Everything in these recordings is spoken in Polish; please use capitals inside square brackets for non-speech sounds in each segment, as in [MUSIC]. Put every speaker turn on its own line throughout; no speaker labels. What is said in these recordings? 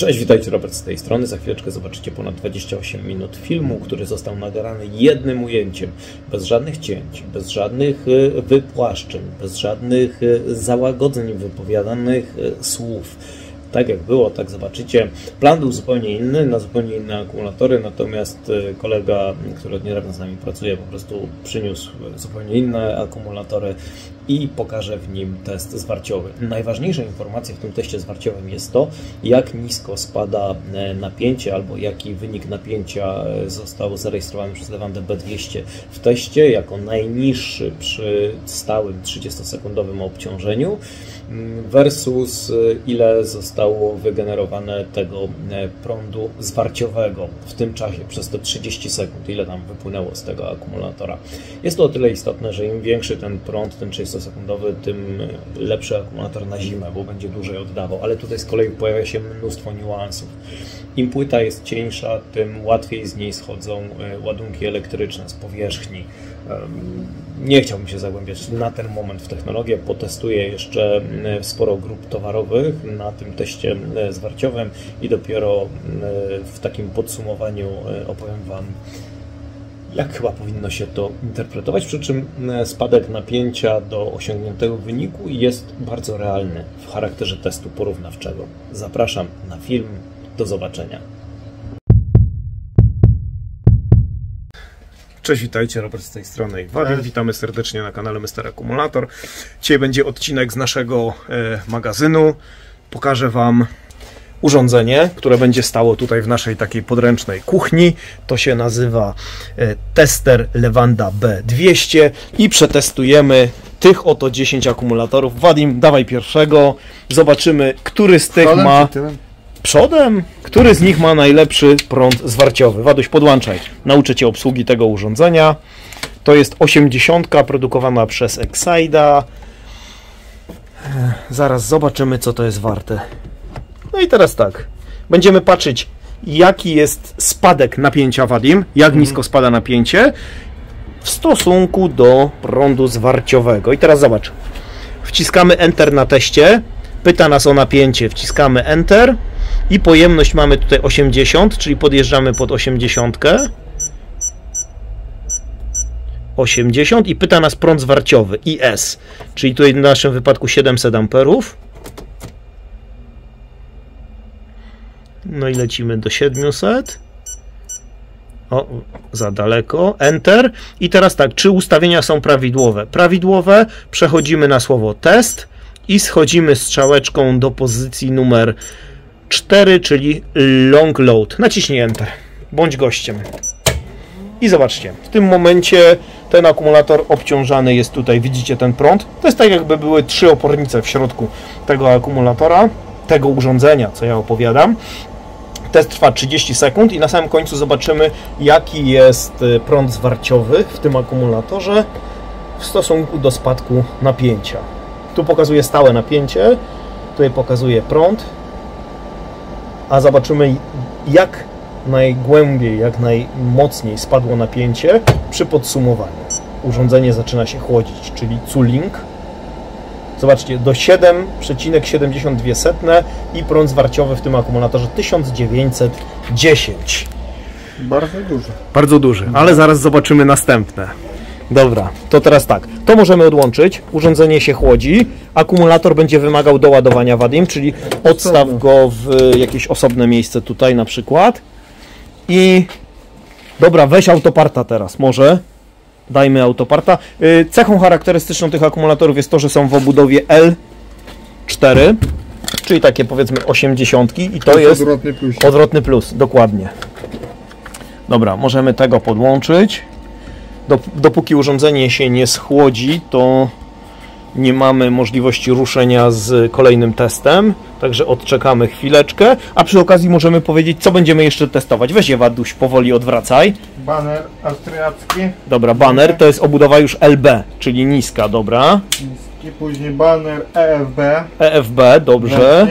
Cześć, witajcie, Robert z tej strony. Za chwileczkę zobaczycie ponad 28 minut filmu, który został nagrany jednym ujęciem, bez żadnych cięć, bez żadnych e, wypłaszczeń, bez żadnych e, załagodzeń wypowiadanych e, słów. Tak jak było, tak zobaczycie. Plan był zupełnie inny, na zupełnie inne akumulatory, natomiast kolega, który od niedawna z nami pracuje, po prostu przyniósł zupełnie inne akumulatory i pokażę w nim test zwarciowy. Najważniejsza informacja w tym teście zwarciowym jest to, jak nisko spada e, napięcie albo jaki wynik napięcia e, został zarejestrowany przez Lewandę B200 w teście jako najniższy przy stałym 30-sekundowym obciążeniu mm, versus e, ile zostało wygenerowane tego prądu zwarciowego w tym czasie przez te 30 sekund, ile tam wypłynęło z tego akumulatora. Jest to o tyle istotne, że im większy ten prąd, ten 30 sekundowy, tym lepszy akumulator na zimę, bo będzie dłużej oddawał. Ale tutaj z kolei pojawia się mnóstwo niuansów. Im płyta jest cieńsza, tym łatwiej z niej schodzą e, ładunki elektryczne z powierzchni. Nie chciałbym się zagłębiać na ten moment w technologię. Potestuję jeszcze sporo grup towarowych na tym teście zwarciowym i dopiero w takim podsumowaniu e, opowiem Wam jak chyba powinno się to interpretować, przy czym e, spadek napięcia do osiągniętego wyniku jest bardzo realny w charakterze testu porównawczego. Zapraszam na film. Do zobaczenia. Cześć, witajcie, Robert z tej strony i Wadim. Witamy serdecznie na kanale Mr. Akumulator. Dzisiaj będzie odcinek z naszego e, magazynu. Pokażę Wam urządzenie, które będzie stało tutaj w naszej takiej podręcznej kuchni. To się nazywa e, tester Lewanda B200 i przetestujemy tych oto 10 akumulatorów. Wadim, dawaj pierwszego. Zobaczymy, który z tych
Przodem
ma... Przodem? Który z nich ma najlepszy prąd zwarciowy? Waduś, podłączaj. Nauczę Cię obsługi tego urządzenia. To jest 80 produkowana przez Excida. E, Zaraz zobaczymy, co to jest warte. No i teraz tak. Będziemy patrzeć, jaki jest spadek napięcia Wadim, jak nisko spada napięcie w stosunku do prądu zwarciowego. I teraz zobacz. Wciskamy Enter na teście. Pyta nas o napięcie. Wciskamy Enter. I pojemność mamy tutaj 80, czyli podjeżdżamy pod 80. 80 i pyta nas prąd zwarciowy IS, czyli tutaj w naszym wypadku 700 amperów. No i lecimy do 700. O, za daleko. Enter. I teraz tak, czy ustawienia są prawidłowe? Prawidłowe. Przechodzimy na słowo test i schodzimy strzałeczką do pozycji numer 4, czyli long load. Naciśnij Enter. Bądź gościem. I zobaczcie, w tym momencie ten akumulator obciążany jest tutaj, widzicie ten prąd? To jest tak jakby były trzy opornice w środku tego akumulatora, tego urządzenia, co ja opowiadam. Test trwa 30 sekund i na samym końcu zobaczymy, jaki jest y, prąd zwarciowy w tym akumulatorze w stosunku do spadku napięcia. Tu pokazuje stałe napięcie, tutaj pokazuje prąd, a zobaczymy jak najgłębiej, jak najmocniej spadło napięcie przy podsumowaniu. Urządzenie zaczyna się chłodzić, czyli cooling. Zobaczcie, do 7,72 i prąd zwarciowy w tym akumulatorze 1910.
Bardzo dużo.
Bardzo duży, ale zaraz zobaczymy następne. Dobra, to teraz tak. To możemy odłączyć. Urządzenie się chłodzi. Akumulator będzie wymagał doładowania Wadim, czyli odstaw go w jakieś osobne miejsce tutaj na przykład. I dobra, weź autoparta teraz, może. Dajmy autoparta. Y, Cechą charakterystyczną tych akumulatorów jest to, że są w obudowie L4, czyli takie powiedzmy 80 i to jest
odwrotny plus.
Odwrotny plus, dokładnie. Dobra, możemy tego podłączyć. Dop- dopóki urządzenie się nie schłodzi, to nie mamy możliwości ruszenia z kolejnym testem, także odczekamy chwileczkę, a przy okazji możemy powiedzieć, co będziemy jeszcze testować. Weź je, Waduś, powoli odwracaj.
Baner austriacki.
Dobra, banner to jest obudowa już LB, czyli niska, dobra.
Niski. Później baner EFB.
EFB, dobrze.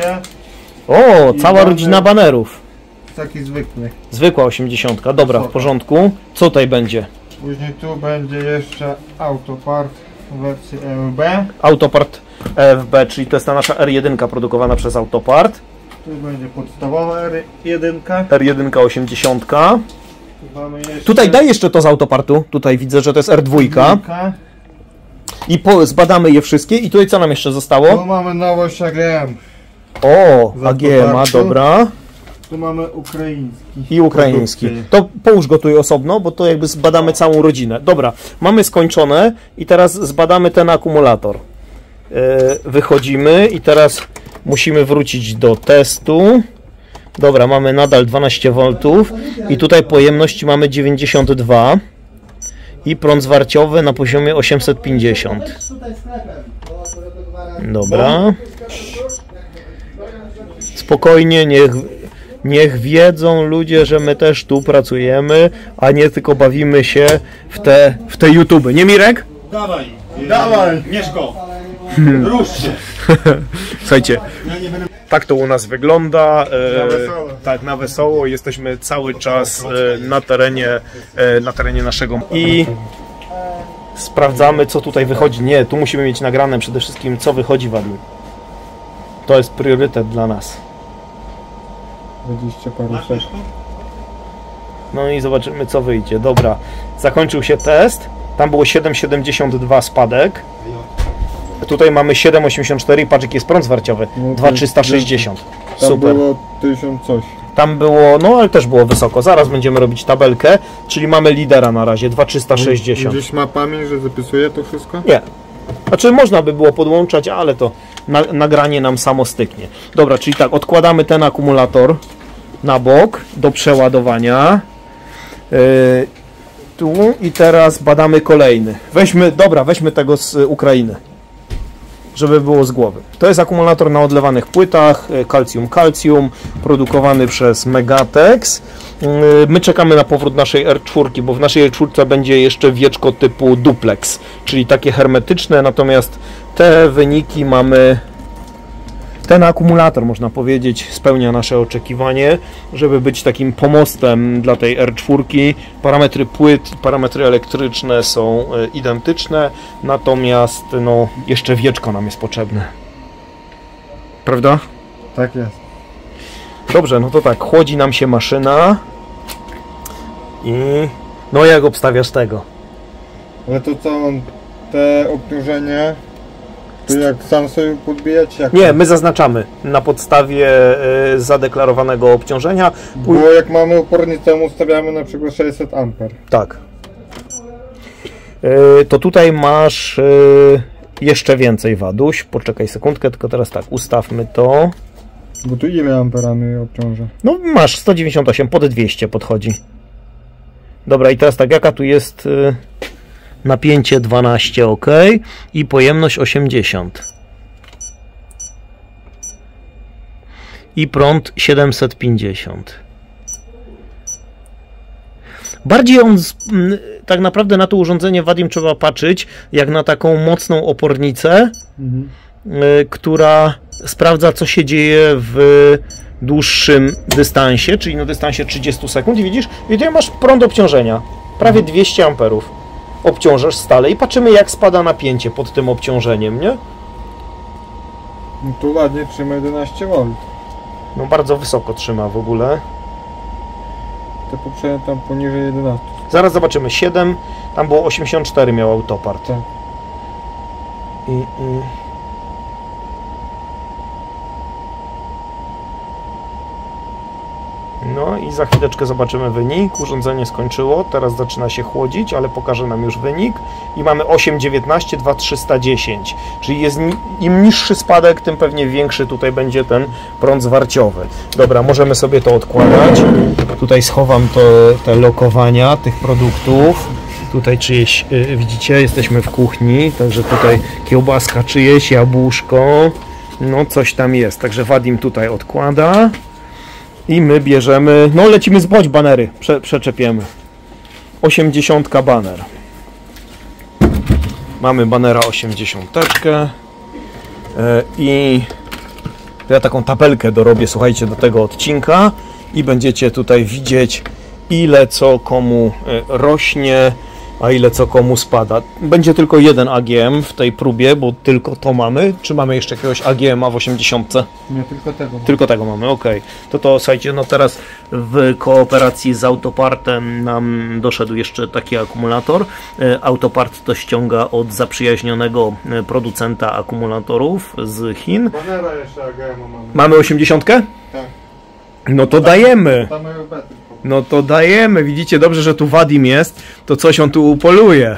O,
I
cała
banner-
rodzina banerów.
Taki zwykły.
Zwykła 80, dobra, w porządku. Co tutaj będzie?
Później tu będzie jeszcze autopart wersji EFB.
Autopart EFB, czyli to jest ta nasza R1 produkowana przez Autopart.
Tu będzie podstawowa R1.
R1 80.
Tu mamy jeszcze...
Tutaj daj jeszcze to z autopartu. Tutaj widzę, że to jest R2.
dwójka.
I po, zbadamy je wszystkie. I tutaj co nam jeszcze
Tu
zostało?
mamy nowość AGM.
O,
Z autopartu.
dobra.
Tu mamy ukraiński.
I ukraiński.
Produkty.
To połóż go tutaj osobno, bo to jakby zbadamy całą rodzinę. Dobra, mamy skończone i teraz zbadamy ten akumulator. E, Wychodzimy i teraz musimy wrócić do testu. Dobra, mamy nadal 12 V i tutaj pojemności mamy 92 i prąd zwarciowy na poziomie 850. Dobra. Spokojnie, niech, niech wiedzą ludzie, że my też tu pracujemy, a nie tylko bawimy się w te, w te YouTube. Nie Mirek?
Dawaj,
Dawaj!
Mieszko, rusz się. [LAUGHS]
Słuchajcie, tak to u nas wygląda. e,
Na wesoło.
Tak, na wesoło. Jesteśmy cały czas e, na terenie, e, na terenie naszego i sprawdzamy, co tutaj wychodzi. Nie, tu musimy mieć nagrane przede wszystkim, co wychodzi w Admin. To jest priorytet dla nas.
20 paru
No i zobaczymy, co wyjdzie. Dobra, zakończył się test. Tam było 7,72 spadek. Tutaj mamy 7,84 i jest prąd zwarciowy.
No to
2,360.
Tam
Super.
było 1000 coś.
Tam było, no ale też było wysoko. Zaraz będziemy robić tabelkę, czyli mamy lidera na razie 2,360.
Gdzieś ma pamięć, że zapisuje to wszystko?
Nie. Znaczy można by było podłączać, ale to na, nagranie nam samo styknie. Dobra, czyli tak, odkładamy ten akumulator na bok do przeładowania. Yy, tu i teraz badamy kolejny. Weźmy, dobra, weźmy tego z y, Ukrainy. Żeby było z głowy. To jest akumulator na odlewanych płytach, kalcium-kalcium, produkowany przez Megatex. Yy, My czekamy na powrót naszej R4, bo w naszej R4 będzie jeszcze wieczko typu duplex, czyli takie hermetyczne, natomiast te wyniki mamy. Ten akumulator, można powiedzieć, spełnia nasze oczekiwanie, żeby być takim pomostem dla tej R4. Parametry płyt, parametry elektryczne są e, identyczne, natomiast no, jeszcze wieczko nam jest potrzebne. Prawda?
Tak jest.
Dobrze, no to tak, chłodzi nam się maszyna i no jak obstawiasz tego?
Ale to co te obciążenie, to jak sam sobie podbijać? Jak
Nie, my zaznaczamy na podstawie y, zadeklarowanego obciążenia.
Bo jak mamy opornicę, ustawiamy na przykład 600 amper.
Tak. Y, to tutaj masz y, jeszcze więcej waduś. Poczekaj sekundkę, tylko teraz tak, ustawmy to.
Bo tu ile amperami obciąża?
No masz 198, pod 200 podchodzi. Dobra, i teraz tak, jaka tu jest y, napięcie 12, ok, i pojemność 80. I prąd 750. Bardziej on, tak naprawdę na to urządzenie Wadim trzeba patrzeć, jak na taką mocną opornicę,
Mhm.
y, która sprawdza, co się dzieje w dłuższym dystansie, czyli na dystansie 30 sekund. I widzisz, i tutaj masz prąd obciążenia, prawie 200 amperów. Obciążasz stale i patrzymy, jak spada napięcie pod tym obciążeniem, nie?
No tu ładnie trzyma 11 V.
No bardzo wysoko trzyma w ogóle.
Te poprzednie tam poniżej 11.
Zaraz zobaczymy. 7, tam było 84 miał autopart.
Tak.
I, i... No i za chwileczkę zobaczymy wynik. Urządzenie skończyło, teraz zaczyna się chłodzić, ale pokaże nam już wynik. I mamy 8,19, 2,310. Czyli jest im niższy spadek, tym pewnie większy tutaj będzie ten prąd zwarciowy. Dobra, możemy sobie to odkładać. Tutaj schowam to, te lokowania tych produktów. Tutaj czyjeś, y, widzicie, jesteśmy w kuchni, także tutaj kiełbaska czyjeś, jabłuszko, no coś tam jest. Także Wadim tutaj odkłada i my bierzemy, no lecimy zbądź banery, Prze, przeczepiemy. 80 baner. Mamy banera 80 e, i ja taką tabelkę dorobię, słuchajcie, do tego odcinka i będziecie tutaj widzieć ile co komu e, rośnie a ile co komu spada. Będzie tylko jeden AGM w tej próbie, bo tylko to mamy. Czy mamy jeszcze jakiegoś AGM-a w 80?
Nie tylko tego.
Tylko tego mamy, okej. To to słuchajcie, no teraz w kooperacji z Autopartem nam doszedł jeszcze taki akumulator. E, Autopart to ściąga od zaprzyjaźnionego e, producenta akumulatorów z Chin.
Banera jeszcze AGM mamy.
Mamy 80?
Tak.
No to
bety.
No to dajemy. Widzicie, dobrze, że tu Wadim jest. To coś on tu upoluje.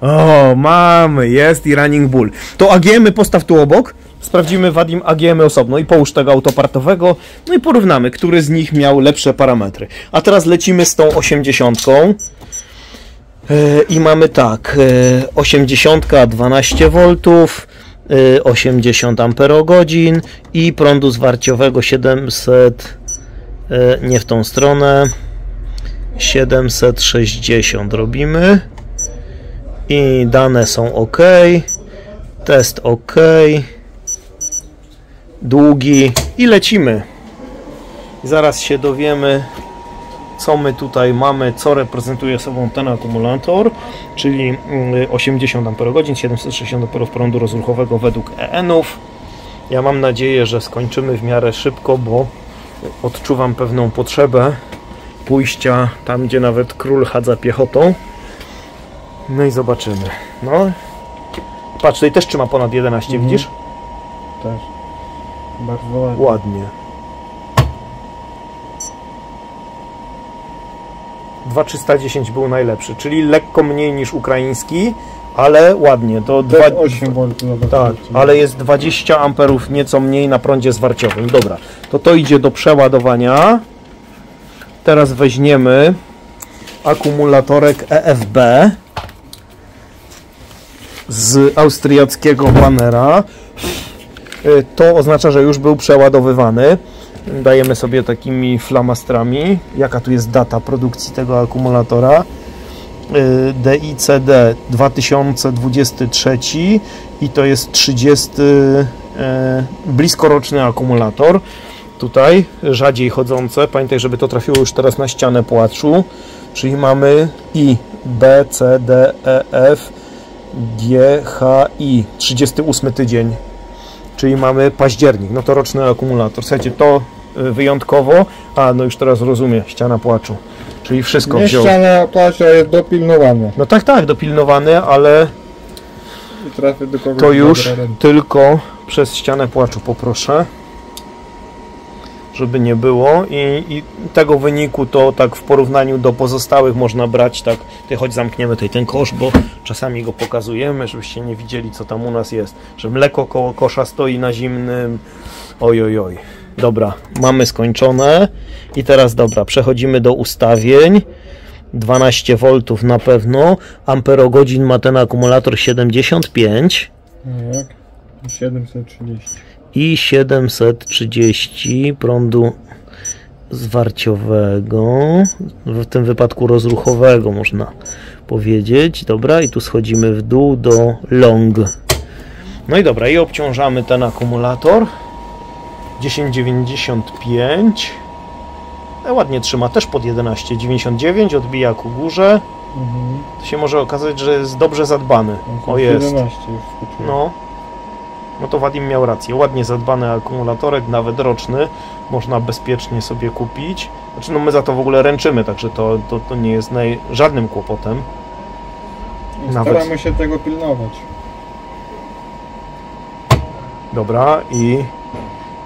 O, mamy, jest i Running Bull. To AGM postaw tu obok. Sprawdzimy Wadim AGM osobno i połóż tego autopartowego. No i porównamy, który z nich miał lepsze parametry. A teraz lecimy z tą 80. E, I mamy tak, e, 80 12 V, e, 80 amperogodzin i prądu zwarciowego 700 e, nie w tą stronę. 760 robimy. I dane są ok. Test ok. Długi. I lecimy. Zaraz się dowiemy co my tutaj mamy, co reprezentuje sobą ten akumulator, czyli mm, 80 Ah, 760 A prądu rozruchowego według EN-ów. Ja mam nadzieję, że skończymy w miarę szybko, bo odczuwam pewną potrzebę pójścia tam, gdzie nawet król chadza piechotą. No i zobaczymy. No. Patrz, tutaj też trzyma ponad 11,
Mhm.
widzisz?
Też. Bardzo ładnie.
Ładnie. 2310 był najlepszy, czyli lekko mniej niż ukraiński, ale ładnie. To dwa,
Też 8 V zobacz.
tak, ale jest 20 amperów nieco mniej na prądzie zwarciowym. Dobra, to to idzie do przeładowania. Teraz weźmiemy akumulatorek EFB z austriackiego banera. Y, To oznacza, że już był przeładowywany. Dajemy sobie takimi flamastrami. Jaka tu jest data produkcji tego akumulatora? Y, DICD 2023 i to jest 30 e, bliskoroczny akumulator. Tutaj rzadziej chodzące. Pamiętaj, żeby to trafiło już teraz na ścianę płaczu. Czyli mamy I, B, C, D, E, F, G, H, I. 38 tydzień. Czyli mamy październik. No to roczny akumulator. Słuchajcie, to y, wyjątkowo. A, no już teraz rozumiem. Ściana płaczu. Czyli wszystko
Nie
wziął.
ściana płacza jest dopilnowana.
No tak, tak, dopilnowany, ale
I trafię do kogoś
to już tylko przez ścianę płaczu poproszę. Żeby nie było I, i tego wyniku to tak w porównaniu do pozostałych można brać tak, ty choć zamkniemy tutaj ten kosz, bo czasami go pokazujemy, żebyście nie widzieli co tam u nas jest, że mleko koło kosza stoi na zimnym, oj oj oj. Dobra, mamy skończone i teraz dobra, przechodzimy do ustawień. 12 V na pewno, amperogodzin ma ten akumulator 75
Tak. 730.
i 730 prądu zwarciowego, w tym wypadku rozruchowego można powiedzieć. Dobra, i tu schodzimy w dół do long. No i dobra, i obciążamy ten akumulator. 1095. E, ładnie trzyma, też pod 11,99, odbija ku górze.
Mhm.
To się może okazać, że jest dobrze zadbany. O jest.
11 już skoczyłem.
No. No to Wadim miał rację. Ładnie zadbany akumulatorek, nawet roczny. Można bezpiecznie sobie kupić. Znaczy, no my za to w ogóle ręczymy, także to, to, to nie jest naj... żadnym kłopotem. nawet-
Staramy się tego pilnować.
Dobra, i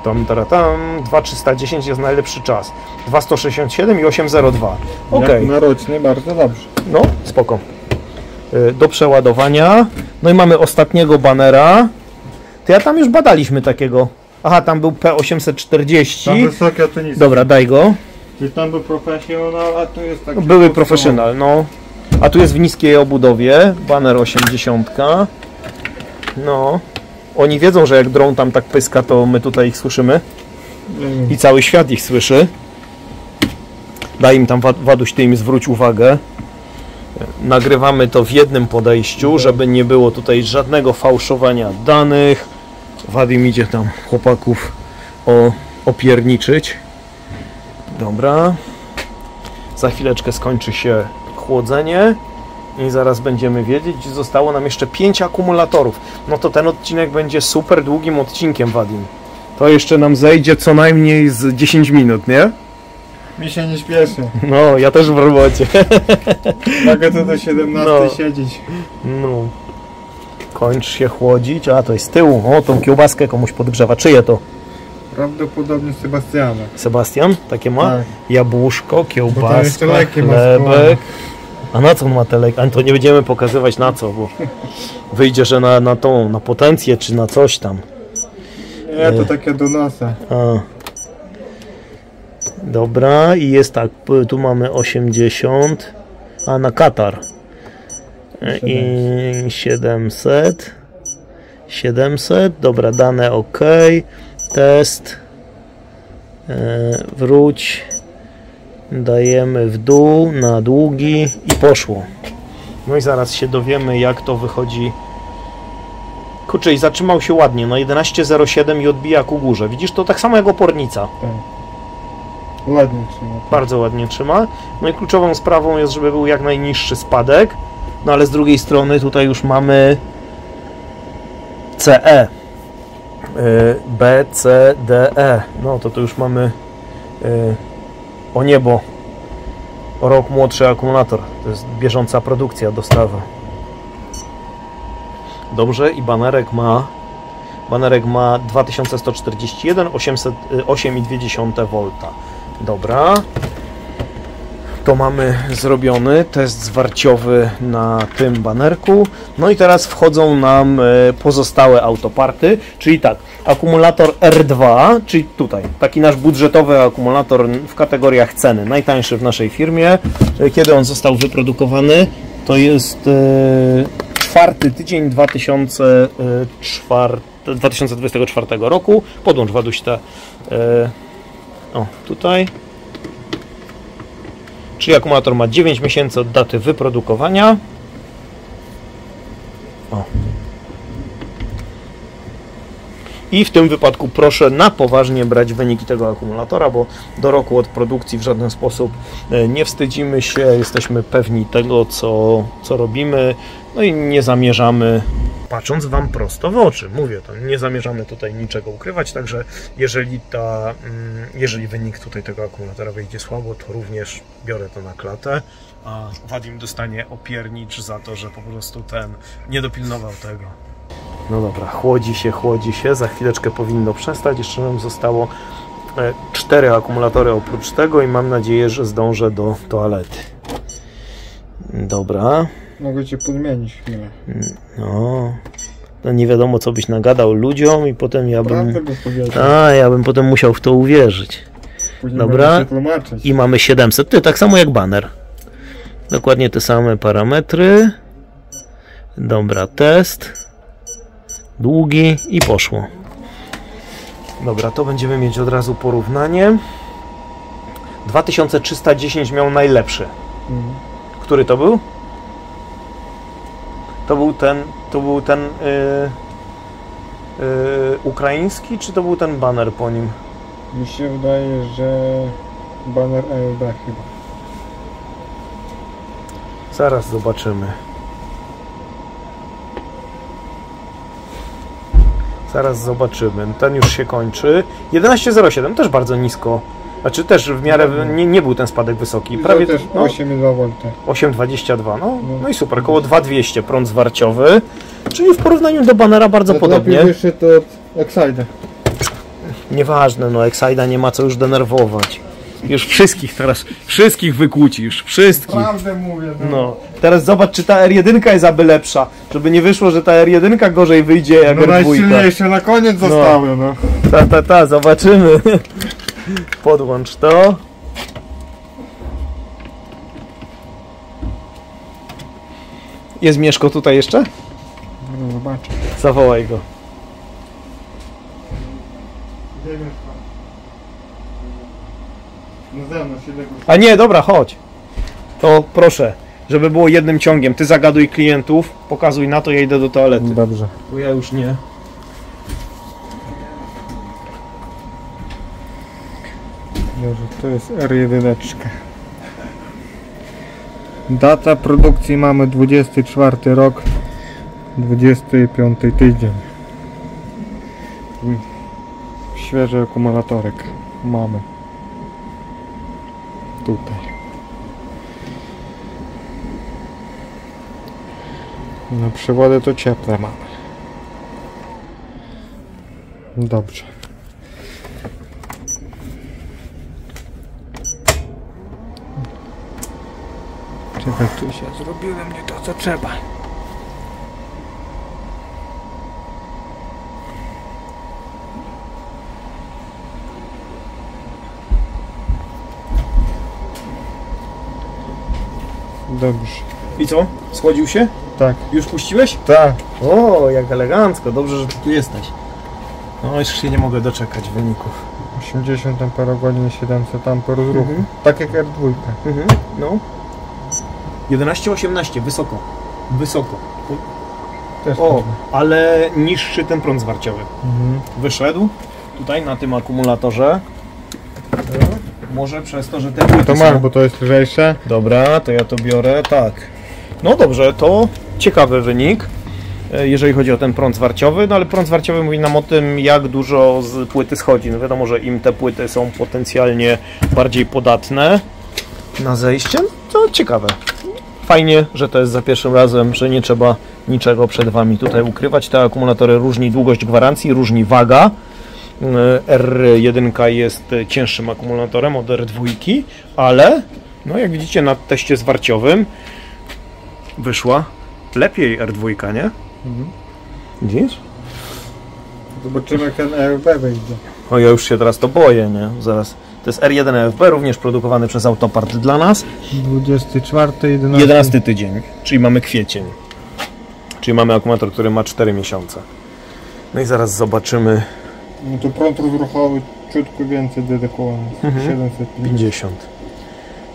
tam, tam, tam, 2310 jest najlepszy czas. 2167 i 802. Ok,
Jak na roczny bardzo dobrze.
no spoko. Y, Do przeładowania. No i mamy ostatniego banera. To ja tam już badaliśmy takiego. Aha, tam był
Tam
P840.
wysokie, a tu nic.
Dobra, daj go.
Czyli tam był profesjonal, a tu jest tak.
Były profesjonal, no. A tu jest w niskiej obudowie, banner 80. No. Oni wiedzą, że jak dron tam tak pyska, to my tutaj ich słyszymy i cały świat ich słyszy. Daj im tam, Wa- Waduś, ty im zwróć uwagę. Nagrywamy to w jednym podejściu, żeby nie było tutaj żadnego fałszowania danych. Wadim idzie tam chłopaków o, opierniczyć. Dobra. Za chwileczkę skończy się chłodzenie I zaraz będziemy wiedzieć, zostało nam jeszcze 5 akumulatorów. No to ten odcinek będzie super długim odcinkiem, Wadim. To jeszcze nam zejdzie co najmniej z 10 minut, nie?
Mi się nie śpieszy.
No, ja też w robocie. [LAUGHS]
Mogę tu do 17
No.
siedzieć.
No. Kończ się chłodzić. A, to jest z tyłu. O, tą kiełbaskę komuś podgrzewa. Czyje to?
Prawdopodobnie Sebastiana.
Sebastian? Takie ma?
Tak.
Jabłuszko, kiełbaska,
jeszcze leki ma
chlebek. A na co on ma te leki? A to nie będziemy pokazywać na co, bo wyjdzie, że na, na tą, na potencję, czy na coś tam.
Nie, to takie do nosa.
A. Dobra, i jest tak, tu mamy 80, a na Katar. E, I 700. 700, dobra, dane ok. Test. E, wróć. Dajemy w dół, na długi i poszło. No i zaraz się dowiemy, jak to wychodzi. Kurczę, i zatrzymał się ładnie, no 11.07 i odbija ku górze. Widzisz, to tak samo jak opornica.
Ładnie trzyma.
Bardzo ładnie trzyma. No i kluczową sprawą jest, żeby był jak najniższy spadek. No ale z drugiej strony tutaj już mamy CE. Y, B, C, D, E. No to tu już mamy y, o niebo. Rok młodszy akumulator. To jest bieżąca produkcja, dostawa. Dobrze i banerek ma banerek ma 2141 800, y, 8,2 V. Dobra. To mamy zrobiony test zwarciowy na tym banerku. No i teraz wchodzą nam e, pozostałe autoparty, czyli tak, akumulator R2, czyli tutaj, taki nasz budżetowy akumulator w kategoriach ceny, najtańszy w naszej firmie. E, Kiedy on został wyprodukowany? To jest e, czwarty tydzień 2004, 2024 roku. Podłącz Waduś te, o, tutaj. Czyli akumulator ma 9 miesięcy od daty wyprodukowania. O. I w tym wypadku proszę na poważnie brać wyniki tego akumulatora, bo do roku od produkcji w żaden sposób e, nie wstydzimy się, jesteśmy pewni tego, co, co robimy, no i nie zamierzamy, patrząc Wam prosto w oczy, mówię to, nie zamierzamy tutaj niczego ukrywać, także jeżeli, ta, mm, jeżeli wynik tutaj tego akumulatora wyjdzie słabo, to również biorę to na klatę, a Wadim dostanie opiernicz za to, że po prostu ten nie dopilnował tego. No dobra, chłodzi się, chłodzi się, za chwileczkę powinno przestać, jeszcze nam zostało e, cztery akumulatory oprócz tego i mam nadzieję, że zdążę do toalety. Dobra,
Mogę cię podmienić chwilę.
no, no nie wiadomo co byś nagadał ludziom i potem ja bym... A, ja bym potem musiał w to uwierzyć.
Później
dobra. I mamy 700, ty tak samo jak banner. Dokładnie te same parametry. Dobra, test. Długi i poszło. Dobra, to będziemy mieć od razu porównanie. 2310 miał najlepszy.
Mhm.
Który to był? To był ten, to był ten yy, yy, ukraiński, czy to był ten banner po nim?
Mi się wydaje, że banner ELB chyba.
Zaraz zobaczymy. Zaraz zobaczymy. Ten już się kończy. 11.07 też bardzo nisko. Znaczy też w miarę nie, nie był ten spadek wysoki. Prawie
też
no,
8,2 V.
8,22. No, no i super, około 2,200 prąd zwarciowy. Czyli w porównaniu do banera bardzo podobnie.
Lepiej wyższy to od.
Nieważne, no Exida nie ma co już denerwować. Już wszystkich teraz, wszystkich wykłócisz, wszystkich.
Prawdę mówię.
No, teraz zobacz, czy ta R1 jest aby lepsza, żeby nie wyszło, że ta R1 gorzej wyjdzie jak
No
R2.
najsilniejsze na koniec zostały, no.
Ta, ta, ta, zobaczymy. [LAUGHS] Podłącz to. Jest Mieszko tutaj jeszcze?
No zobaczę.
Zawołaj go.
Ile go...
A nie, dobra, chodź. To proszę, żeby było jednym ciągiem. Ty zagaduj klientów, pokazuj na to, ja idę do toalety.
Dobrze.
Bo ja już nie.
Dobrze, to jest R1. Data produkcji mamy 24 rok, 25 tydzień. Świeży akumulatorek mamy. Tutaj. No przewody to ciepłe mamy. Dobrze. Się zrobiłem nie to co trzeba. Dobrze.
I co? Schłodził się?
Tak.
Już puściłeś?
Tak.
O, jak elegancko. Dobrze, że ty tu jesteś. No, już się nie mogę doczekać wyników.
80 Ah 700 A ruchu.
Mhm.
Tak jak R2.
Mhm. No. 11-18, wysoko. Wysoko.
Też
O, ale niższy ten prąd zwarciowy.
Mhm.
Wyszedł tutaj na tym akumulatorze. Może przez to, że te płyty
To masz, bo to jest lżejsze.
Dobra, to ja to biorę, tak. No dobrze, to ciekawy wynik, e, jeżeli chodzi o ten prąd zwarciowy, no ale prąd zwarciowy mówi nam o tym, jak dużo z płyty schodzi. No wiadomo, że im te płyty są potencjalnie bardziej podatne na zejście, no to ciekawe. Fajnie, że to jest za pierwszym razem, że nie trzeba niczego przed Wami tutaj ukrywać. Te akumulatory różni długość gwarancji, różni waga. E, R1 jest cięższym akumulatorem od R2, ale no jak widzicie na teście zwarciowym wyszła lepiej R2, nie?
Mhm.
Widzisz?
Zobaczymy jak ten EFB wyjdzie.
O ja już się teraz to boję, nie? Zaraz. To jest R1 EFB, również produkowany przez Autopart dla nas.
24, 11.
11 tydzień, czyli mamy kwiecień. Czyli mamy akumulator, który ma 4 miesiące. No i zaraz zobaczymy
No to prąd rozruchowy ciutko więcej dedykowany.
Mhm.
750.
50.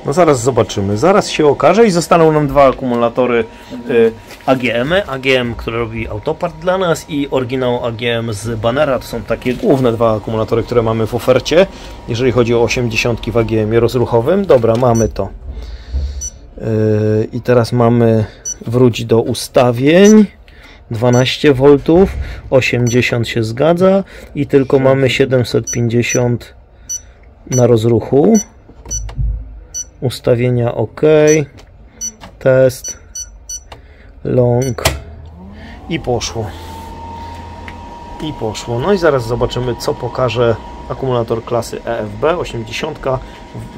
No zaraz zobaczymy. Zaraz się okaże i zostaną nam dwa akumulatory y, AGM, AGM, który robi Autopart dla nas i oryginał AGM z Bannera. To są takie główne dwa akumulatory, które mamy w ofercie, jeżeli chodzi o 80 w AGM rozruchowym. Dobra, mamy to. Y, I teraz mamy wróć do ustawień. 12 V, 80 się zgadza i tylko mamy 750 na rozruchu. Ustawienia OK. Test. Long. I poszło. I poszło. No i zaraz zobaczymy, co pokaże akumulator klasy EFB 80,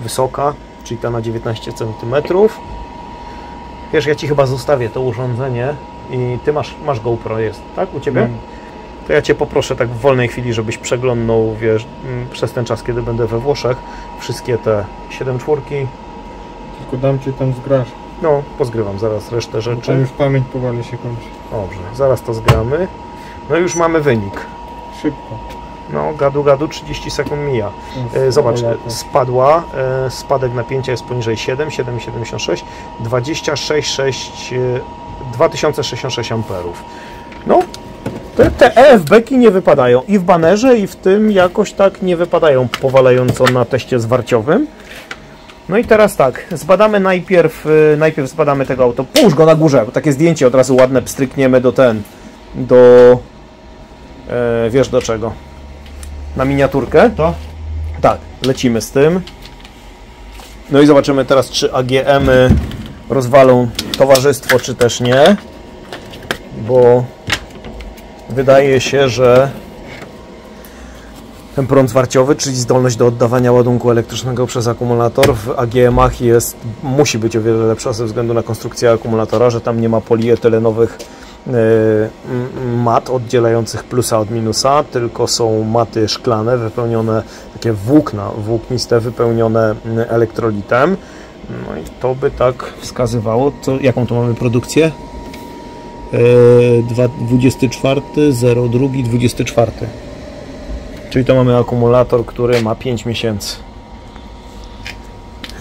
wysoka, czyli ta na 19 cm. Wiesz, ja Ci chyba zostawię to urządzenie i Ty masz, masz GoPro jest, tak? U Ciebie?
Mam.
To ja Cię poproszę tak w wolnej chwili, żebyś przeglądnął, wiesz, m, przez ten czas, kiedy będę we Włoszech, wszystkie te 7 czwórki.
Dam ci ten zgrasz.
No, pozgrywam zaraz resztę
To
rzeczy.
już pamięć powoli się kończy.
Dobrze, zaraz to zgramy. No i już mamy wynik.
Szybko.
No, gadu gadu 30 sekund mija. E, Zobacz, spadła, e, spadek napięcia jest poniżej 7, 7,76, 26,6, e, 2066 amperów. No, te, te EFB-ki nie wypadają i w banerze, i w tym jakoś tak nie wypadają powalająco na teście zwarciowym. No i teraz tak, zbadamy najpierw, e, najpierw zbadamy tego auto, połóż go na górze, bo takie zdjęcie od razu ładne pstrykniemy do ten, do, e, wiesz do czego, na miniaturkę.
To?
Tak, lecimy z tym. No i zobaczymy teraz, czy AGM-y rozwalą towarzystwo, czy też nie. Bo wydaje się, że ten prąd zwarciowy, czyli zdolność do oddawania ładunku elektrycznego przez akumulator w AGM-ach jest, musi być o wiele lepsza ze względu na konstrukcję akumulatora, że tam nie ma polietylenowych e, mat oddzielających plusa od minusa, tylko są maty szklane wypełnione, takie włókna włókniste wypełnione m, elektrolitem. No i to by tak wskazywało, to, jaką tu mamy produkcję? E, dwa- 24, 02, 24. Czyli to mamy akumulator, który ma 5 miesięcy.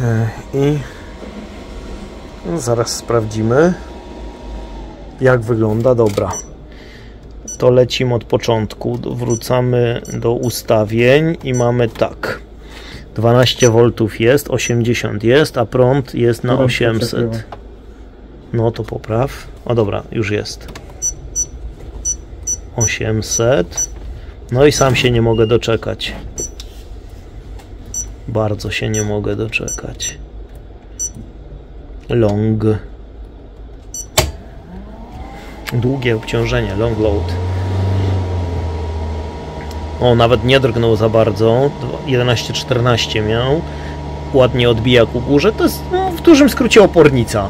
E, I no, zaraz sprawdzimy, jak wygląda. Dobra. To lecimy od początku. Wrócamy do ustawień i mamy tak. 12 V jest, 80 jest, a prąd jest na
Prąd
800.
przekrywa.
No to popraw. O dobra, już jest. 800. No i sam się nie mogę doczekać. Bardzo się nie mogę doczekać. Long. Długie obciążenie, long load. O, nawet nie drgnął za bardzo. 11-14 miał. Ładnie odbija ku górze. To jest no, w dużym skrócie opornica.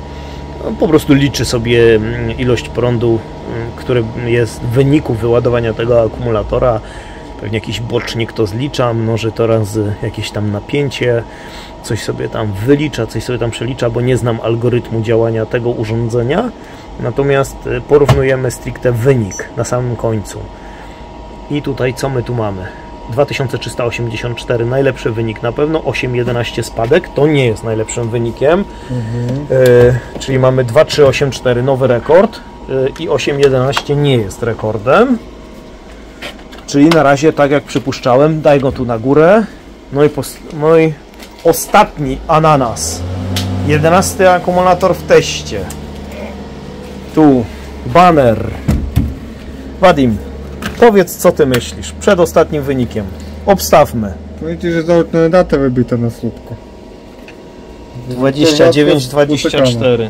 No, po prostu liczy sobie mm, ilość prądu, mm, który jest w wyniku wyładowania tego akumulatora. Pewnie jakiś bocznik to zlicza, mnoży to razy jakieś tam napięcie, coś sobie tam wylicza, coś sobie tam przelicza, bo nie znam algorytmu działania tego urządzenia. Natomiast y, porównujemy stricte wynik na samym końcu. I tutaj co my tu mamy? 2384 najlepszy wynik na pewno, 811 spadek, to nie jest najlepszym wynikiem, e, czyli mamy 2384 nowy rekord e, i 811 nie jest rekordem. Czyli na razie, tak jak przypuszczałem, daj go tu na górę. No i, no i ostatni ananas. 11 akumulator w teście. Tu banner. Wadim, powiedz co ty myślisz przed ostatnim wynikiem. Obstawmy.
Ci, że załóżmy datę wybite na słupku.
29-24.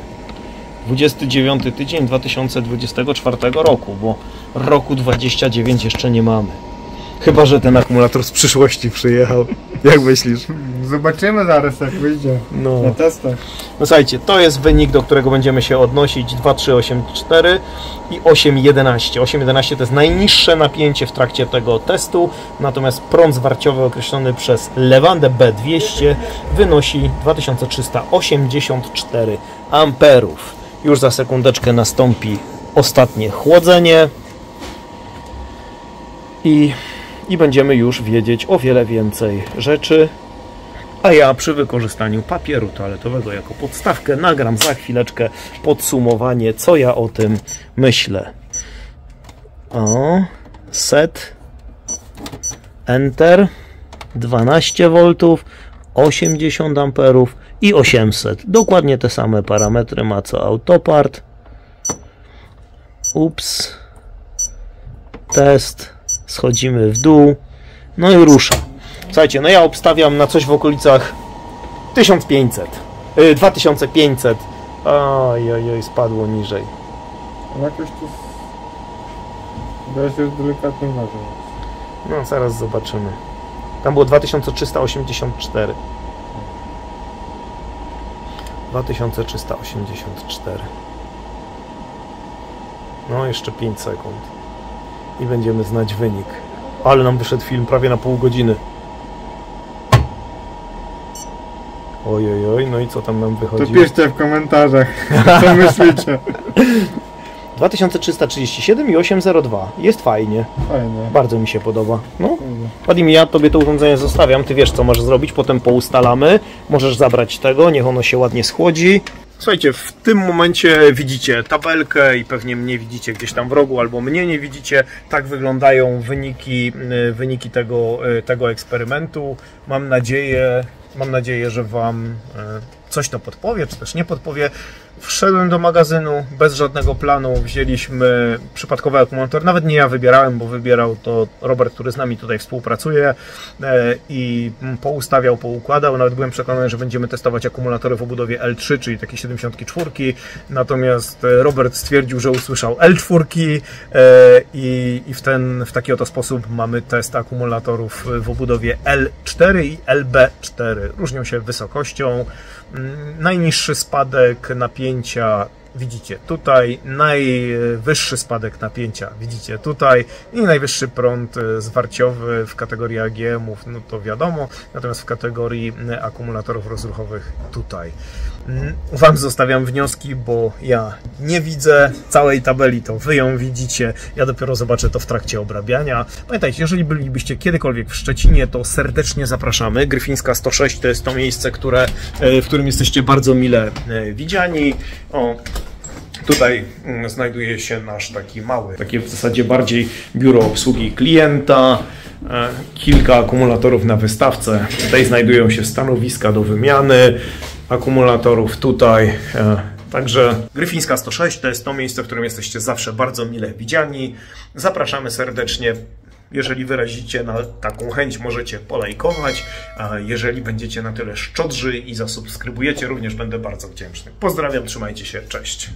29 tydzień 2024 roku, bo roku 29 jeszcze nie mamy. Chyba, że ten akumulator z przyszłości przyjechał. Jak myślisz?
Zobaczymy zaraz jak wyjdzie
No.
na testach.
No słuchajcie, to jest wynik, do którego będziemy się odnosić 2384 i 811. 811 to jest najniższe napięcie w trakcie tego testu, natomiast prąd zwarciowy określony przez Lewandę B200 wynosi 2384 amperów. Już za sekundeczkę nastąpi ostatnie chłodzenie i, i będziemy już wiedzieć o wiele więcej rzeczy. A ja przy wykorzystaniu papieru toaletowego jako podstawkę nagram za chwileczkę podsumowanie, co ja o tym myślę. O, set, enter, 12 V, 80 amperów i 800. Dokładnie te same parametry ma co autopart. Ups. Test. Schodzimy w dół. No i rusza. Słuchajcie, no ja obstawiam na coś w okolicach 1500. Yy, 2500. Oj, oj, oj, spadło niżej.
Jakoś tu... Jest delikatnie uważam.
No, zaraz zobaczymy. Tam było 2384. 2384. No, jeszcze 5 sekund. I będziemy znać wynik. Ale nam wyszedł film prawie na pół godziny. Oj, oj, no i co tam nam
To
wychodzi?
piszcie w komentarzach, co myślicie. [LAUGHS]
2337 i 802. Jest fajnie.
Fajnie.
Bardzo mi się podoba. No. Wadim, ja tobie to urządzenie zostawiam, ty wiesz co możesz zrobić, potem poustalamy, możesz zabrać tego, niech ono się ładnie schłodzi. Słuchajcie, w tym momencie widzicie tabelkę i pewnie mnie widzicie gdzieś tam w rogu, albo mnie nie widzicie. Tak wyglądają wyniki, y, wyniki tego, y, tego eksperymentu. Mam nadzieję, mam nadzieję, że Wam y, coś to podpowie, czy też nie podpowie. Wszedłem do magazynu bez żadnego planu, wzięliśmy przypadkowy akumulator, nawet nie ja wybierałem, bo wybierał to Robert, który z nami tutaj współpracuje e, i poustawiał, poukładał. Nawet byłem przekonany, że będziemy testować akumulatory w obudowie L3, czyli takie 74, natomiast e, Robert stwierdził, że usłyszał L4 e, i, i w, ten, w taki oto sposób mamy test akumulatorów w obudowie L4 i LB4. Różnią się wysokością. Najniższy spadek napięcia widzicie tutaj, najwyższy spadek napięcia widzicie tutaj i najwyższy prąd e, zwarciowy w kategorii AGM-ów, no to wiadomo, natomiast w kategorii e, akumulatorów rozruchowych tutaj. Wam zostawiam wnioski, bo ja nie widzę całej tabeli, to Wy ją widzicie, ja dopiero zobaczę to w trakcie obrabiania. Pamiętajcie, jeżeli bylibyście kiedykolwiek w Szczecinie, to serdecznie zapraszamy. Gryfińska 106 to jest to miejsce, które, e, w którym jesteście bardzo mile e, widziani. O, Tutaj mm, znajduje się nasz taki mały, takie w zasadzie bardziej biuro obsługi klienta, e, kilka akumulatorów na wystawce. Tutaj znajdują się stanowiska do wymiany akumulatorów. Tutaj e, Także Gryfińska 106 to jest to miejsce, w którym jesteście zawsze bardzo mile widziani. Zapraszamy serdecznie. Jeżeli wyrazicie na taką chęć, możecie polajkować. Jeżeli będziecie na tyle szczodrzy i zasubskrybujecie, również będę bardzo wdzięczny. Pozdrawiam, trzymajcie się, cześć.